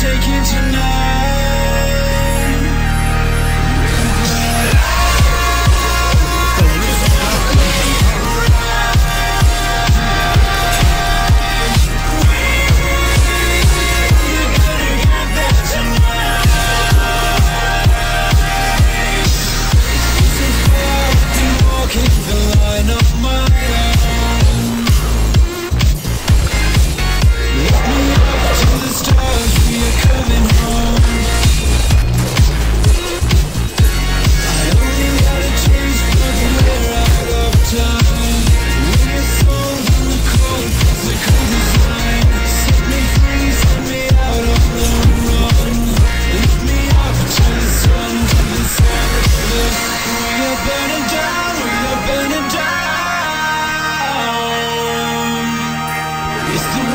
taken tonight used